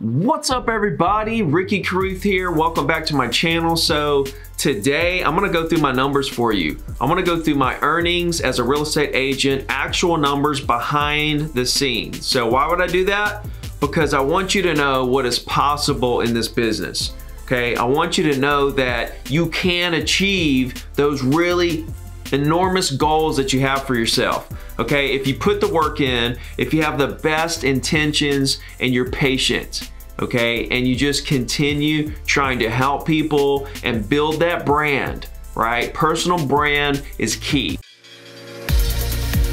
What's up everybody? Ricky Carruth here. Welcome back to my channel. So today I'm gonna go through my numbers for you. I'm gonna go through my earnings as a real estate agent, actual numbers behind the scenes. So why would I do that? Because I want you to know what is possible in this business. Okay, I want you to know that you can achieve those really enormous goals that you have for yourself. Okay, if you put the work in, if you have the best intentions and you're patient, okay, and you just continue trying to help people and build that brand, right? Personal brand is key.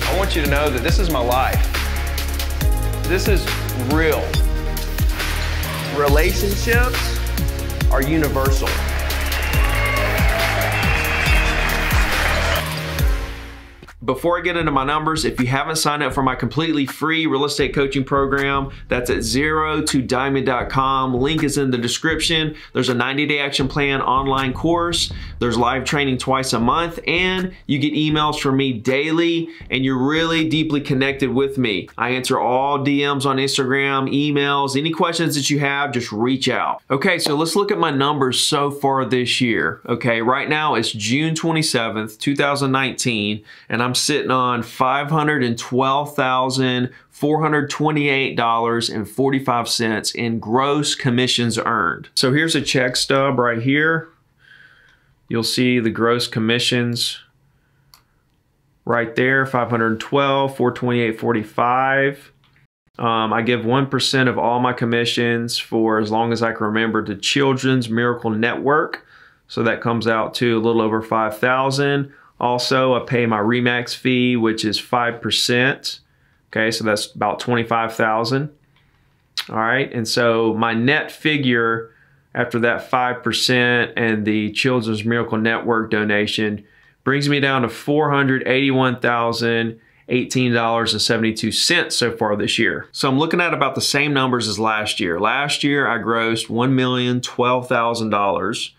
I want you to know that this is my life. This is real. Relationships are universal. Before I get into my numbers, if you haven't signed up for my completely free real estate coaching program, that's at zero to diamond.com. Link is in the description. There's a 90 day action plan online course. There's live training twice a month and you get emails from me daily and you're really deeply connected with me. I answer all DMs on Instagram, emails, any questions that you have, just reach out. Okay, so let's look at my numbers so far this year. Okay, right now it's June 27th, 2019, and I'm sitting on $512,428.45 in gross commissions earned. So here's a check stub right here. You'll see the gross commissions right there, 512, 428.45. Um, I give 1% of all my commissions for as long as I can remember to Children's Miracle Network. So that comes out to a little over 5,000. Also, I pay my Remax fee, which is 5%. Okay, so that's about 25,000. All right, and so my net figure after that 5% and the Children's Miracle Network donation brings me down to $481,018.72 so far this year. So I'm looking at about the same numbers as last year. Last year I grossed $1,012,000.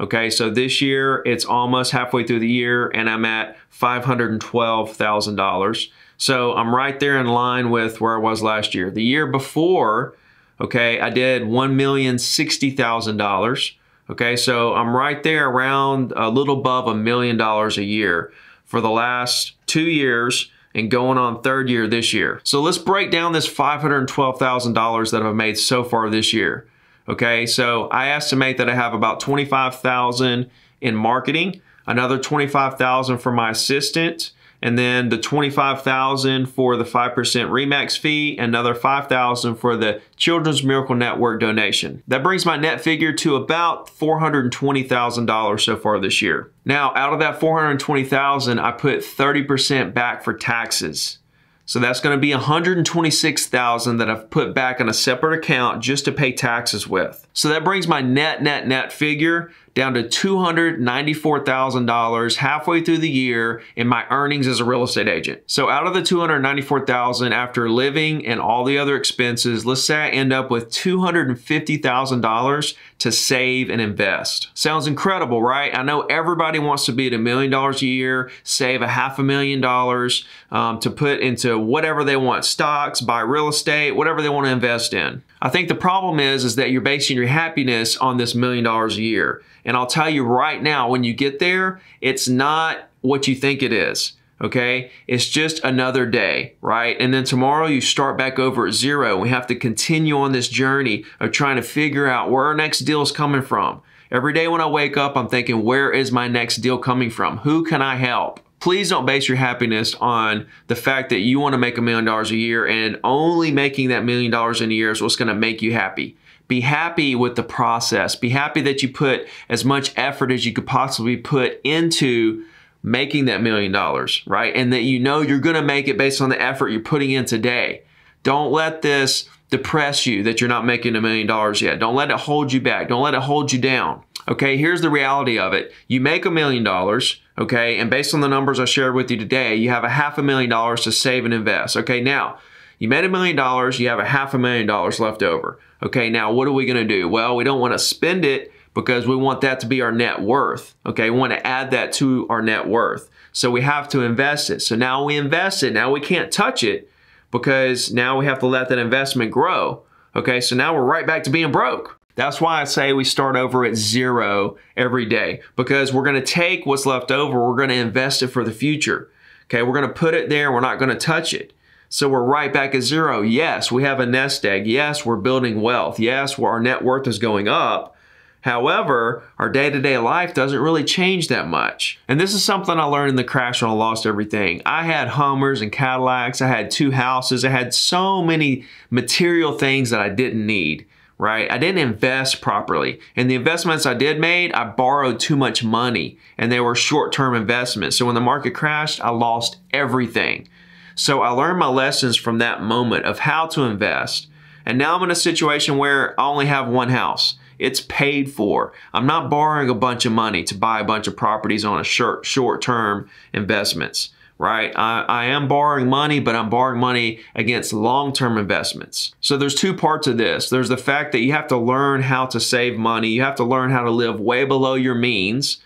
Okay, so this year it's almost halfway through the year and I'm at $512,000. So I'm right there in line with where I was last year. The year before, okay, I did $1,060,000. Okay, so I'm right there around a little above a million dollars a year for the last two years and going on third year this year. So let's break down this $512,000 that I've made so far this year. Okay, so I estimate that I have about 25,000 in marketing, another 25,000 for my assistant, and then the 25,000 for the 5% Remax fee, another 5,000 for the Children's Miracle Network donation. That brings my net figure to about $420,000 so far this year. Now, out of that 420,000, I put 30% back for taxes. So that's going to be 126,000 that I've put back in a separate account just to pay taxes with. So that brings my net net net figure down to $294,000 halfway through the year in my earnings as a real estate agent. So out of the 294,000 after living and all the other expenses, let's say I end up with $250,000 to save and invest. Sounds incredible, right? I know everybody wants to be at a million dollars a year, save a half a million dollars um, to put into whatever they want, stocks, buy real estate, whatever they want to invest in. I think the problem is, is that you're basing your happiness on this million dollars a year. And I'll tell you right now, when you get there, it's not what you think it is. Okay, it's just another day, right? And then tomorrow you start back over at zero. We have to continue on this journey of trying to figure out where our next deal is coming from. Every day when I wake up, I'm thinking, where is my next deal coming from? Who can I help? Please don't base your happiness on the fact that you want to make a million dollars a year and only making that million dollars in a year is what's going to make you happy. Be happy with the process. Be happy that you put as much effort as you could possibly put into making that million dollars, right? And that you know you're going to make it based on the effort you're putting in today. Don't let this depress you that you're not making a million dollars yet. Don't let it hold you back. Don't let it hold you down. Okay, here's the reality of it. You make a million dollars, okay, and based on the numbers I shared with you today, you have a half a million dollars to save and invest. Okay, now, you made a million dollars, you have a half a million dollars left over. Okay, now what are we going to do? Well, we don't want to spend it because we want that to be our net worth. Okay, we want to add that to our net worth. So we have to invest it. So now we invest it. Now we can't touch it because now we have to let that investment grow. Okay, so now we're right back to being broke. That's why I say we start over at zero every day because we're going to take what's left over, we're going to invest it for the future. Okay, we're going to put it there, we're not going to touch it. So we're right back at zero. Yes, we have a nest egg. Yes, we're building wealth. Yes, our net worth is going up. However, our day to day life doesn't really change that much. And this is something I learned in the crash when I lost everything. I had Hummers and Cadillacs, I had two houses, I had so many material things that I didn't need right? I didn't invest properly. And the investments I did made, I borrowed too much money and they were short-term investments. So when the market crashed, I lost everything. So I learned my lessons from that moment of how to invest. And now I'm in a situation where I only have one house. It's paid for. I'm not borrowing a bunch of money to buy a bunch of properties on a short, short-term investments right? I, I, am borrowing money, but I'm borrowing money against long-term investments. So there's two parts of this. There's the fact that you have to learn how to save money. You have to learn how to live way below your means,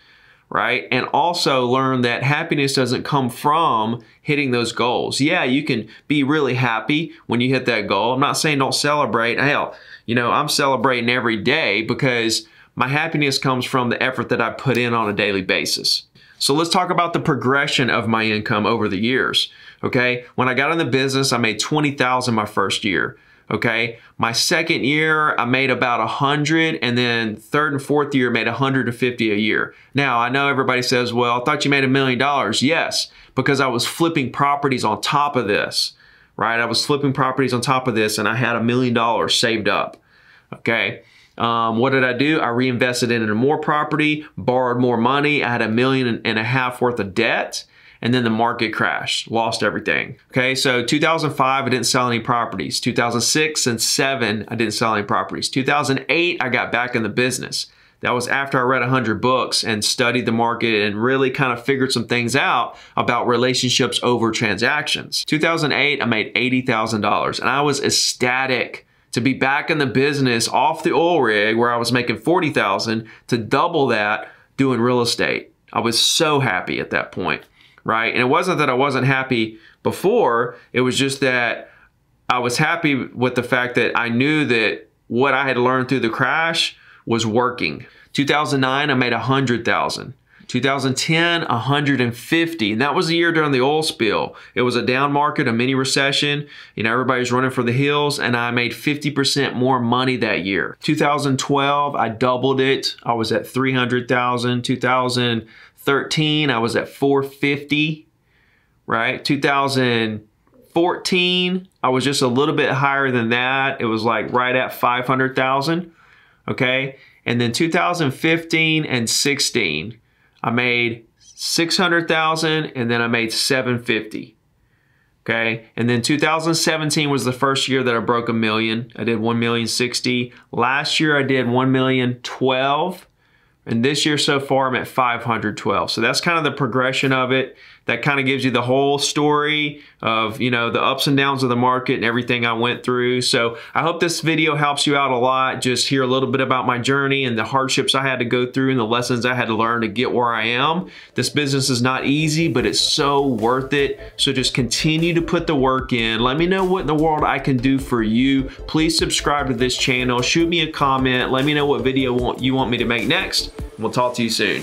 right? And also learn that happiness doesn't come from hitting those goals. Yeah, you can be really happy when you hit that goal. I'm not saying don't celebrate. Hell, you know, I'm celebrating every day because my happiness comes from the effort that I put in on a daily basis. So let's talk about the progression of my income over the years. Okay, when I got in the business, I made 20,000 my first year. Okay, my second year, I made about 100, and then third and fourth year, made 150 a year. Now, I know everybody says, well, I thought you made a million dollars. Yes, because I was flipping properties on top of this, right? I was flipping properties on top of this, and I had a million dollars saved up. Okay, um, what did I do? I reinvested into more property, borrowed more money. I had a million and a half worth of debt and then the market crashed, lost everything. Okay, so 2005, I didn't sell any properties. 2006 and 7, I didn't sell any properties. 2008, I got back in the business. That was after I read 100 books and studied the market and really kind of figured some things out about relationships over transactions. 2008, I made $80,000 and I was ecstatic to be back in the business off the oil rig where I was making 40,000 to double that doing real estate. I was so happy at that point, right? And it wasn't that I wasn't happy before, it was just that I was happy with the fact that I knew that what I had learned through the crash was working. 2009, I made 100,000. 2010, 150. And that was the year during the oil spill. It was a down market, a mini recession. You know, everybody's running for the hills, and I made 50% more money that year. 2012, I doubled it. I was at 300,000. 2013, I was at 450, right? 2014, I was just a little bit higher than that. It was like right at 500,000, okay? And then 2015 and 16, I made 600,000 and then I made 750. Okay. And then 2017 was the first year that I broke a million. I did 1 million 60. Last year I did 1 million 12. And this year so far I'm at 512. So that's kind of the progression of it that kind of gives you the whole story of, you know, the ups and downs of the market and everything I went through. So I hope this video helps you out a lot. Just hear a little bit about my journey and the hardships I had to go through and the lessons I had to learn to get where I am. This business is not easy, but it's so worth it. So just continue to put the work in. Let me know what in the world I can do for you. Please subscribe to this channel. Shoot me a comment. Let me know what video you want me to make next. We'll talk to you soon.